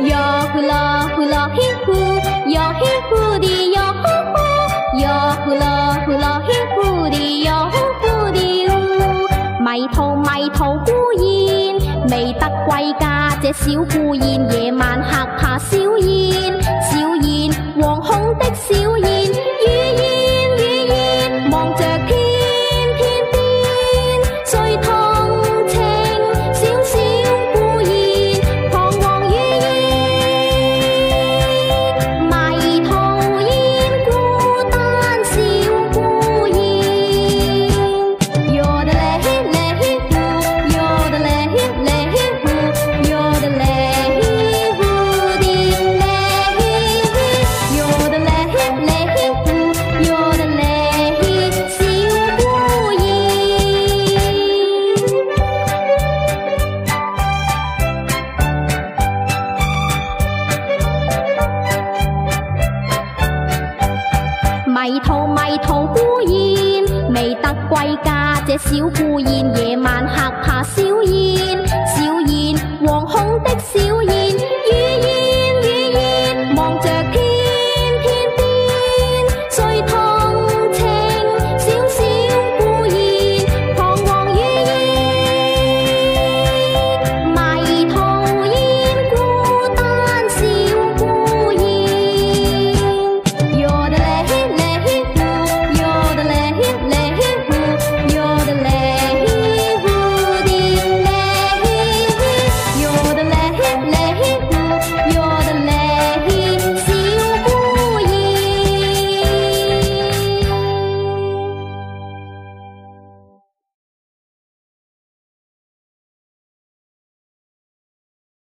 哟呼啦嘿呼，哟嘿呼的哟呼呼，哟呼啦呼啦嘿呼的哟呼呼的呜。迷途迷途孤燕，未得归家。这小孤燕夜晚吓怕小燕，迷途孤燕未得归家这小孤燕夜晚吓怕小燕小燕惶恐的小燕雨燕雨燕望着天天边